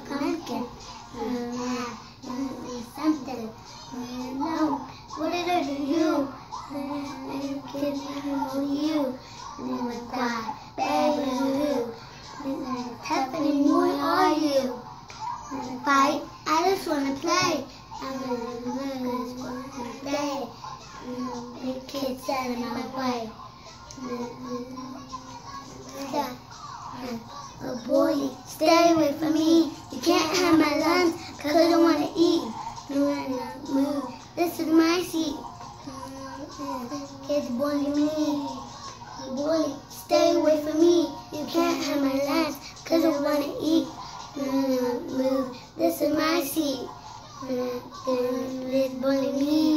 pumpkin. Uh, something. No. What did I do? I can handle you. And then with that, baby, who? Tiffany, where are you? And fight. I just want to play. I'm in the moon. I play. The kids out of my way. Yeah. Oh boy, stay away from me because I don't want to eat. This is my seat. Kids bully me. Bully, stay away from me. You can't have my lunch because I want to eat. This is my seat. Kids bully me.